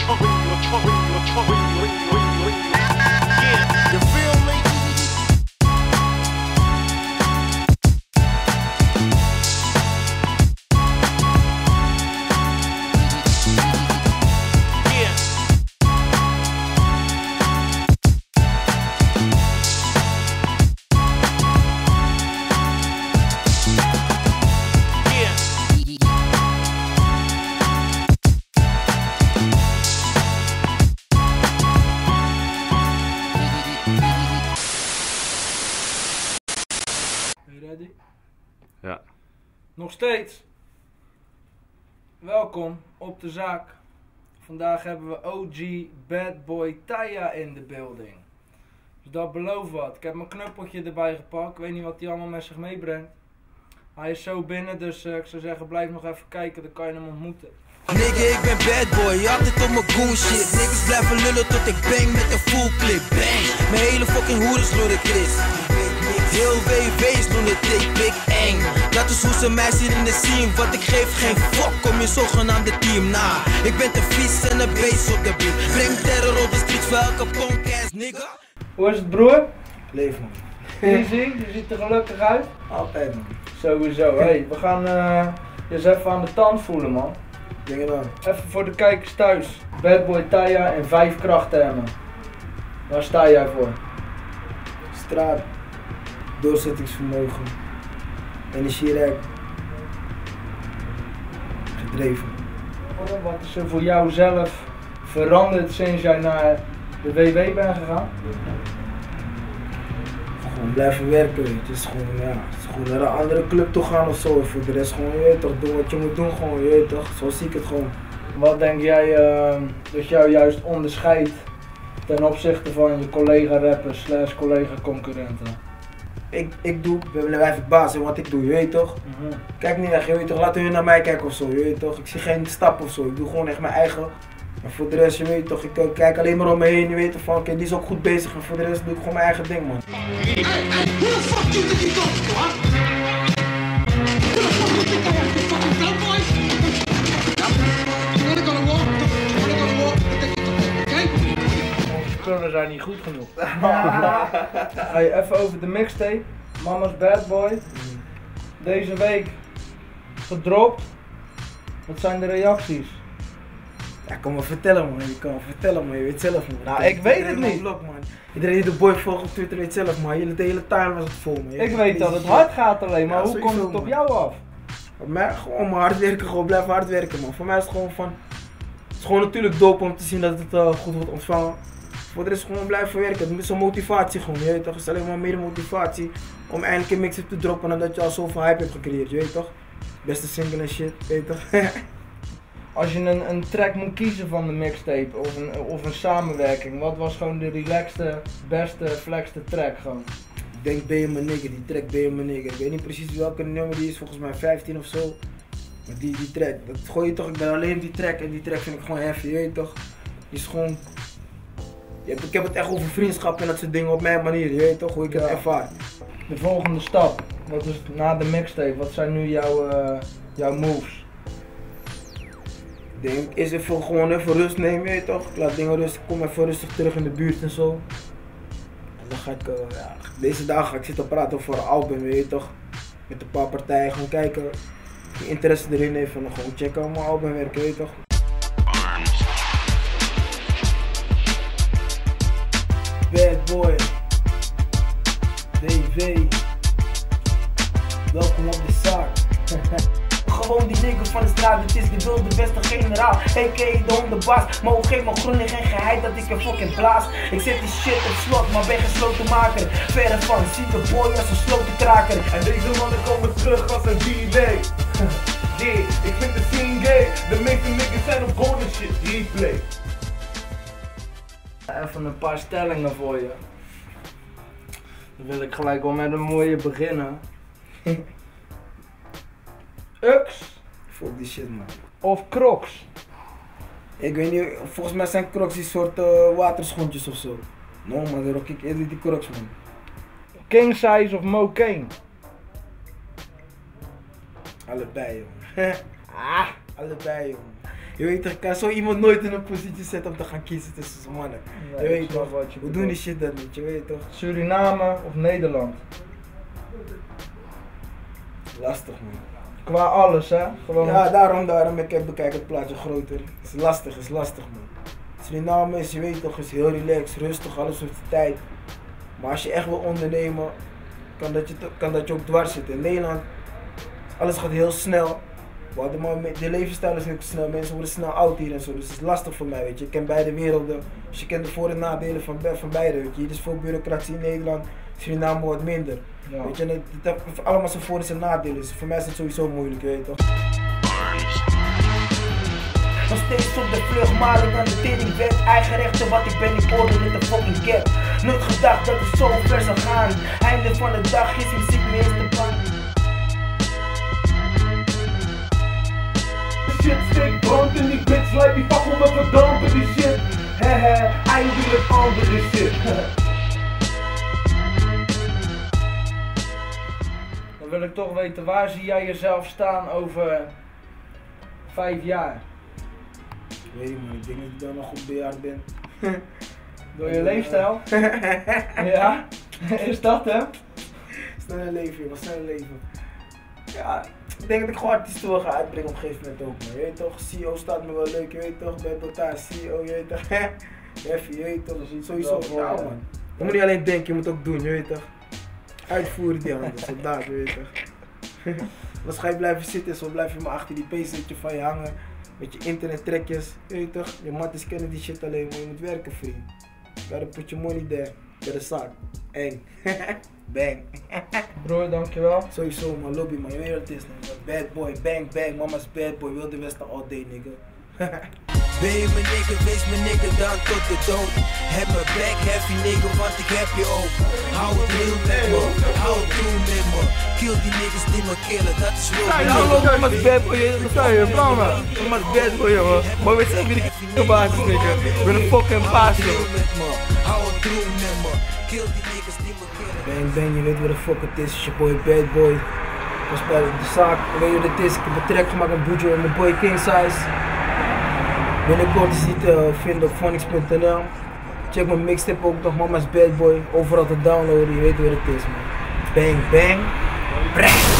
You Nog steeds. Welkom op de zaak. Vandaag hebben we OG Bad Boy Taya in de building. Dus dat belooft wat. Ik heb mijn knuppeltje erbij gepakt. Ik weet niet wat hij allemaal met zich meebrengt. Hij is zo binnen, dus eh, ik zou zeggen blijf nog even kijken, dan kan je hem ontmoeten. Nigga, ik ben bad boy, altijd op mijn goon shit. Niggas blijven lullen tot ik bang met een full clip. Bang, mijn hele fucking hoer is door de Chris. Heel WW is doen het dik, big eng. Dat is hoe ze mij zien in de scene, want ik geef geen fuck om je zogenaamde team. Nah, ik ben te vies en een beest op de beat. Breng terror op de streets voor elke punk ass nigga. Hoe is het broer? Leef man. Easy, je ziet er gelukkig uit. Altijd man. Sowieso. Hey, we gaan eh je eens even aan de tand voelen man. Dingen dan. Even voor de kijkers thuis. Bad Boy Taya en vijf krachttermen. Waar sta jij voor? Straat. Doorzettingsvermogen. Energierijk. Gedreven. Wat is er voor jou zelf veranderd sinds jij naar de WW bent gegaan? Gewoon blijven werken. Het is gewoon, ja. Het is gewoon naar een andere club toe gaan of zo. Voor de rest gewoon, je toch. Doen wat je moet doen gewoon, je toch. Zo zie ik het gewoon. Wat denk jij eh, dat jou juist onderscheidt ten opzichte van je collega-rappers slash collega-concurrenten? Ik, ik doe, we blijven baas in wat ik doe, je weet toch. Mhm. Kijk niet weg, je weet toch. Laten hun naar mij kijken of zo, je weet toch. Ik zie geen stap of zo. Ik doe gewoon echt mijn eigen. En voor de rest, je weet toch, ik eh, kijk alleen maar om me heen, je weet toch van, oké, die is ook goed bezig. En voor de rest doe ik gewoon mijn eigen ding, man. Hey, hey, who niet goed genoeg. hey, even over de mixtape. Mama's Bad Boy. Deze week gedropt. Wat zijn de reacties? Ja, kom maar vertellen man, je kan vertellen man, je weet zelf man. Nou, ik weet het niet. blog, man. Iedereen die de boy volgt op Twitter weet zelf man, Jullie- de hele time was het vol man. Je Ik weet dat het hard gaat alleen, maar Ja, hoe komt het op man. jou af? Voor mij gewoon maar hard werken, gewoon blijven hard werken man. Voor mij is het gewoon van, het is gewoon natuurlijk dope om te zien dat het eh, goed wordt ontvangen. Voor de rest gewoon blijven werken, het is zo'n motivatie gewoon, je weet toch. Het is alleen maar meer motivatie om eindelijk een mix-up te droppen nadat je al zoveel hype hebt gecreëerd, je weet toch. Beste single en shit, weet toch. Als je een, een track moet kiezen van de mixtape of een, of een samenwerking, wat was gewoon de relaxte, beste, flexte track gewoon? Ik denk ben je mijn nigger, die track ben je mijn nigger. Ik weet niet precies welke nummer die is, volgens mij 15 of zo. Maar die, die track, dat gooi je toch, ik ben alleen op die track en die track vind ik gewoon heavy, je weet toch. Die is gewoon, ik heb het echt over vriendschap en dat soort dingen op mijn manier, je weet toch, hoe ik het Ja. ervaar. De volgende stap, wat is na de mixtape, wat zijn nu jouw, eh, jouw moves? Ik denk, is even gewoon even rust nemen, je weet toch. Ik laat dingen rustig, kom even rustig terug in de buurt en zo. En dan ga ik, eh, ja, deze dagen ga ik zitten praten over een album, weet je toch. Met een paar partijen, gewoon kijken wie interesse erin heeft en dan gewoon checken op mijn albumwerk, weet je toch. Boy, DV, welkom op de zaak. Gewoon die nigger van de straat, het is de wilde beste generaal. A.k.a. de hondenbaas, maar ook geef me groen en geen geheid dat ik een fucking blaas. Ik zet die shit op slot, maar ben geen slotenmaker. Verre van, zie de boy als een slotenkraker. En deze mannen komen terug als een delay. Yeah, ik vind de scene gay. De meeste niggas zijn op golden shit. Replay. Even een paar stellingen voor je. Dan wil ik gelijk wel met een mooie beginnen. Ux Fuck die shit man. of Crocs? Ik weet niet, volgens mij zijn crocs die soort eh, waterschoentjes of zo. No man, dan rock ik eerder die crocs man. King size of Mokane? Allebei jongen. Ah, Allebei jongen. Je weet toch, ik kan zo iemand nooit in een positie zetten om te gaan kiezen tussen z'n mannen. Je weet toch, wat je we doen die shit dat niet, je weet toch. Suriname of Nederland? Lastig man. Qua alles, hè? Gewoon. Ja, daarom, daarom, ik heb bekijk het plaatje groter. Het is lastig, het is lastig man. Suriname is, je weet toch, is heel relaxed, rustig, alles op zijn tijd. Maar als je echt wil ondernemen, kan dat je, kan dat je ook dwars zitten. In Nederland, alles gaat heel snel. We hadden maar met- de levensstijl is niet snel, mensen worden snel oud hier en zo. Dus het is lastig voor mij, weet je. Ik ken beide werelden, dus je kent de voor- en nadelen van, van beide, weet je. Hier is veel bureaucratie in Nederland, Suriname wat minder. Ja. Weet je, en het, het heeft allemaal zijn voor- en zijn nadelen. Dus voor mij is het sowieso moeilijk, weet je toch. Nog steeds op de vlucht, maar ik aan de tering werd Eigen rechten, wat ik ben, ik orde met de fucking cap Nooit gedacht dat ik zo ver zou gaan Einde van de dag is muziek eerste baan Shit steekt brand in die bitch, lijkt die fakkel met verdampen die shit. Hehe, eindelijk andere shit. Dan wil ik toch weten, waar zie jij jezelf staan over vijf jaar? Ik weet niet man, ik denk dat ik dan nog goed bejaard ben Door je leefstijl? ja? Is dat hem? Snelle leven, wat snelle leven Ja, ik denk dat ik gewoon artiesten wil gaan uitbrengen op een gegeven moment ook man. Je weet toch, CEO staat me wel leuk, je weet toch, bij Botaar, CEO, je weet toch. Heffie, je weet toch, sowieso, ja. je. man. Je moet niet alleen denken, je moet ook doen, je weet toch. Uitvoeren die handen, soldaat, je weet toch. Je blijven zitten, zo blijf je maar achter die pc van je hangen Met je internettrekjes, je weet toch. Je matties kennen die shit alleen, maar je moet werken vriend. Gotta put your money there, get a sock, eng Bang Broer, dankjewel. Sowieso man, lobby man, je weet wat het is man. Bad boy, bang bang, mama's bad boy, wilde westen all day nigga. Ben je mijn nigga, wees mijn nigga dan tot de dood. Heb mijn back heavy nigga, want ik heb je ook. Hou het real met me, hou het doen met me. Kill die niggas die me killen, dat is real. Ja, hallo, mama's bad boy, wat sta je, blauw man. Mama's bad boy, jongen. Maar weet je, wie ik gebaat is, nigga. Ik ben een fucking joh. met me, hou het doen met me. Kill die niggas die me killen. Bang bang, je weet wat de fuck het is, is je boy bad boy. Ik was bij de zaak, je weet wat het is, ik heb een track gemaakt met Bujo en mijn boy King Size. Binnenkort is die te vinden op phonics.nl. Check mijn mixtape ook nog, mama's bad boy, overal te downloaden, je weet wat het is man. Bang bang, breng.